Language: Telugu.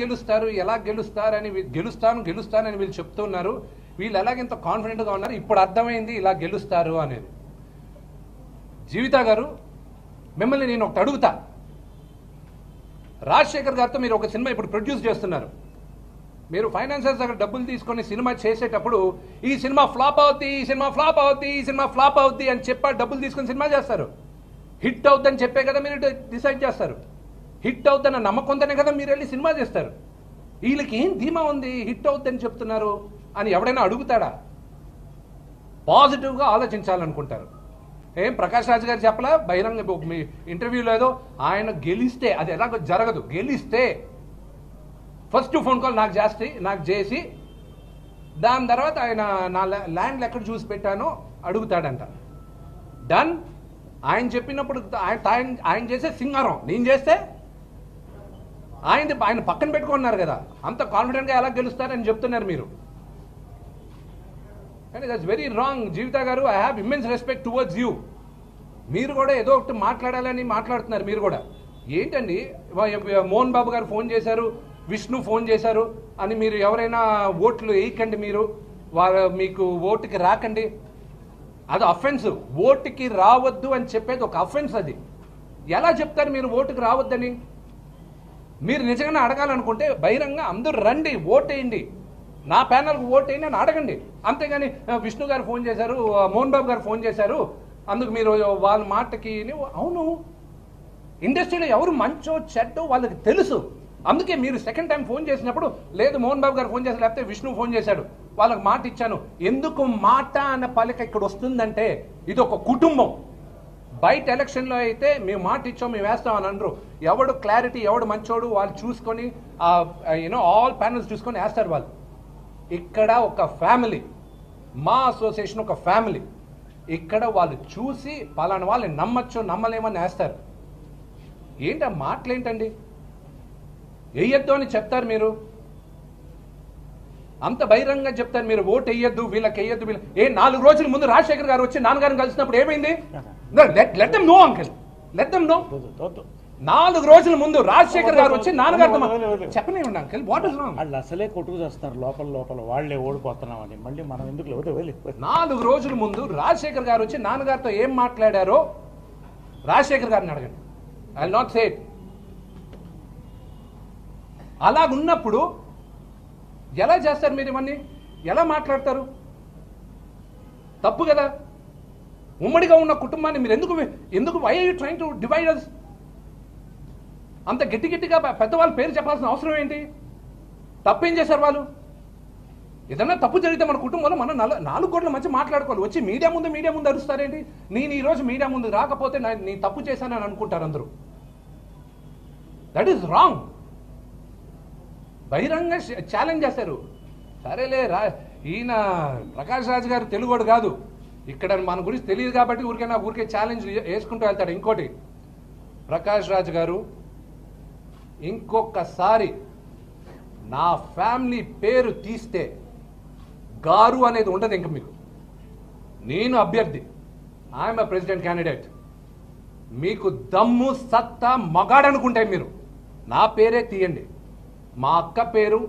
గెలుస్తారు ఎలా గెలుస్తారు అని గెలుస్తాను గెలుస్తానని వీళ్ళు చెప్తున్నారు వీళ్ళు ఎలాగెంత కాన్ఫిడెంట్గా ఉన్నారు. ఇప్పుడు అర్థమైంది ఇలా గెలుస్తారు అనేది. జీవిత గారు మిమ్మల్ని నేను ఒకటి అడుగుతా. రాజశేఖర్ గారితో మీరు ఒక సినిమా ఇప్పుడు ప్రొడ్యూస్ చేస్తున్నారు. మీరు ఫైనాన్సర్స్ దగ్గర డబ్బులు తీసుకొని సినిమా చేసేటప్పుడు ఈ సినిమా ఫ్లాప్ అవుద్ది ఈ సినిమా ఫ్లాప్ అవుద్ది ఈ సినిమా ఫ్లాప్ అవుద్ది అని చెప్పి డబ్బులు తీసుకొని సినిమా చేస్తారు. హిట్ అవుద్దని చెప్పే కదా మీరు డిసైడ్ చేస్తారు. హిట్ అవుద్దన్న నమ్మకంతోనే కదా మీరు వెళ్ళి సినిమా చేస్తారు. వీళ్ళకి ఏం ధీమా ఉంది? హిట్ అవుద్దని చెప్తున్నారు అని ఎవడైనా అడుగుతాడా? పాజిటివ్గా ఆలోచించాలనుకుంటారు. ఏం ప్రకాష్ రాజ్ గారు చెప్పలా? బహిరంగ మీ ఇంటర్వ్యూలో ఏదో ఆయన గెలిస్తే అది ఎలాగో జరగదు. గెలిస్తే ఫస్ట్ ఫోన్ కాల్ నాకు చేస్తే నాకు చేసి దాని తర్వాత ఆయన నా ల్యా- ల్యాండ్లు ఎక్కడ చూసి పెట్టానో అడుగుతాడంట. డన్. ఆయన చెప్పినప్పుడు ఆయన- ఆయన చేసే సింగారం. నేను చేస్తే ఆయన ఆయన పక్కన పెట్టుకున్నారు కదా. అంత కాన్ఫిడెంట్గా ఎలా గెలుస్తారని చెప్తున్నారు మీరు. కానీ దట్స్ వెరీ రాంగ్ జీవిత గారు I have immense respect towards you మీరు కూడా ఏదో ఒకటి మాట్లాడాలని మాట్లాడుతున్నారు మీరు కూడా. ఏంటండి? మోహన్ బాబు గారు ఫోన్ చేశారు విష్ణు ఫోన్ చేశారు అని మీరు ఎవరైనా ఓట్లు వేయకండి మీరు. వారు మీకు ఓటుకి రాకండి. అది అఫెన్స్ ఓటుకి రావద్దు అని చెప్పేది ఒక అఫెన్స్ అది. ఎలా చెప్తారు మీరు ఓటుకి రావద్దని? మీరు నిజంగానే అడగాలనుకుంటే బహిరంగ అందరూ రండి ఓటేయండి. నా ప్యానల్కి ఓటేయండి అని అడగండి. అంతేగాని విష్ణు గారు ఫోన్ చేశారు మోహన్ బాబు గారు ఫోన్ చేశారు. అందుకు మీరు వాళ్ళ మాటకి అవును. ఇండస్ట్రీలో ఎవరు మంచో చెడ్డో వాళ్ళకి తెలుసు. అందుకే మీరు సెకండ్ టైం ఫోన్ చేసినప్పుడు లేదు మోహన్ బాబు గారు ఫోన్ చేశారు లేకపోతే విష్ణు ఫోన్ చేశాడు. వాళ్ళకి మాట ఇచ్చాను. ఎందుకు మాట అన్న పలిక ఇక్కడ వస్తుందంటే ఇది ఒక కుటుంబం. బయట ఎలక్షన్లో అయితే మేము మాట ఇచ్చాం మేము వేస్తాం అని అనరు. ఎవడు క్లారిటీ ఎవడు మంచోడు వాళ్ళు చూసుకొని యూనో ఆల్ ప్యానల్స్ చూసుకొని వేస్తారు వాళ్ళు. ఇక్కడ ఒక ఫ్యామిలీ మా అసోసియేషన్ ఒక ఫ్యామిలీ ఇక్కడ వాళ్ళు చూసి పలానా వాళ్ళని నమ్మచ్చు నమ్మలేమని వేస్తారు. ఏంటి ఆ మాటలేంటండి? వేయొద్దు అని చెప్తారు మీరు. అంత బహిరంగంగా చెప్తారు మీరు. ఓటు వేయొద్దు వీళ్ళకి వేయొద్దు వీళ్ళ. ఏ నాలుగు రోజుల ముందు రాజశేఖర్ గారు వచ్చి నాన్నగారిని కలిసినప్పుడు ఏమైంది? Let them know uncle let them know. నాలుగు రోజుల ముందు రాజశేఖర్ గారు వచ్చి నాన్నగారితో. చెప్పనివ్వండి అంకల్ వాట్ ఇస్ రాంగ్ వాళ్ళు అసలే కొట్టుకు చేస్తున్నారు లోపల లోపల. వాళ్ళే ఓడిపోతున్నామని. మళ్ళీ మనం ఎందుకు లేదు. నాలుగు రోజుల ముందు రాజశేఖర్ గారు వచ్చి నాన్నగారితో ఏం మాట్లాడారో రాజశేఖర్ గారిని అడగండి. ఐ నాట్ సే అలాగున్నప్పుడు ఎలా చేస్తారు మీరు ఇవన్నీ? ఎలా మాట్లాడతారు? తప్పు కదా? ఉమ్మడిగా ఉన్న కుటుంబాన్ని మీరు ఎందుకు ఎందుకు why you train to divide us అంత గట్టి గట్టిగా పెద్దవాళ్ళు పెద్దవాళ్ళ పేరు చెప్పాల్సిన అవసరం ఏంటి? తప్పేం చేశారు వాళ్ళు? ఏదన్నా తప్పు జరిగితే మన కుటుంబంలో మనం నల- నాలుగు కోట్ల మంచి మాట్లాడుకోవాలి. వచ్చి మీడియా ముందు మీడియా ముందు అరుస్తారేంటి? నేను ఈరోజు మీడియా ముందు రాకపోతే నేను నీ తప్పు చేశానని అనుకుంటారు అందరూ. దట్ ఈస్ రాంగ్ బహిరంగ ఛాలెంజ్ చేశారు. సరేలే రా ఈయన ప్రకాష్ రాజు గారు తెలుగోడు కాదు. ఇక్కడ మన గురించి తెలియదు కాబట్టి ఊరికే నా ఊరికే ఛాలెంజ్ వేసుకుంటూ వెళ్తాడు. ఇంకోటి ప్రకాష్ రాజ్ గారు ఇంకొకసారి నా ఫ్యామిలీ పేరు తీస్తే గారు అనేది ఉండదు ఇంక మీకు. నేను అభ్యర్థి. ఐఎమ్ ఎ ప్రెసిడెంట్ క్యాండిడేట్ మీకు దమ్ము సత్తా మగాడనుకుంటే మీరు నా పేరే తీయండి. మా అక్క పేరు